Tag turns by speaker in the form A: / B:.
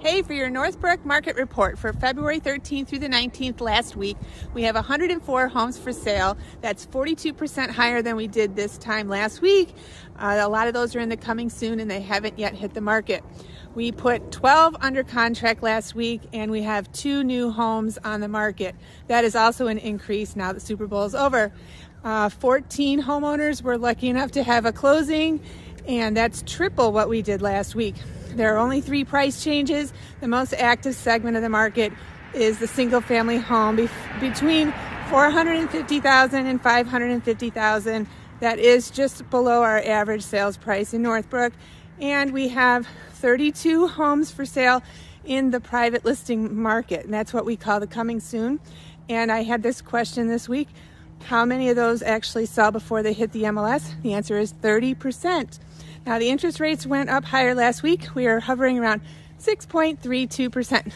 A: Hey, for your Northbrook market report for February 13th through the 19th last week, we have 104 homes for sale. That's 42% higher than we did this time last week. Uh, a lot of those are in the coming soon and they haven't yet hit the market. We put 12 under contract last week and we have two new homes on the market. That is also an increase now that Super Bowl is over. Uh, 14 homeowners were lucky enough to have a closing and that's triple what we did last week. There are only three price changes. The most active segment of the market is the single family home be- between 450,000 and 550,000. That is just below our average sales price in Northbrook. And we have 32 homes for sale in the private listing market. And that's what we call the coming soon. And I had this question this week. How many of those actually sell before they hit the MLS? The answer is 30%. Now, the interest rates went up higher last week. We are hovering around 6.32%.